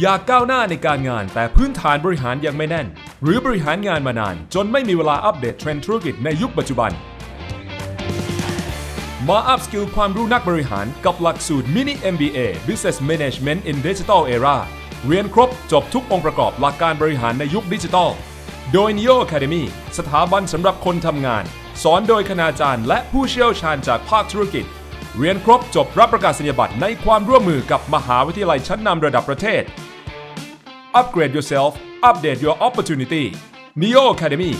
อยากก้าวหน้าในการงาน แต่พื้นฐานบริหารยังไม่แน่น หรือบริหารงานมานาน จนไม่มีเวลาอัปเดตเทรนด์ธุรกิจในยุคปัจจุบัน มา upskill ความรู้นักบริหารกับหลักสูตร Mini MBA Business Management in Digital Era เรียนครบจบทุกองค์ประกอบหลักการบริหารในยุคดิจิทัล โดย Neo Academy สถาบันสำหรับคนทำงาน สอนโดยคณาจารย์และผู้เชี่ยวชาญจากภาคธุรกิจ เรียนครบจบรับประกาศนียบัตรในความร่วมมือกับมหาวิทยาลัยชั้นนำระดับประเทศ Upgrade yourself update your opportunity Neo Academy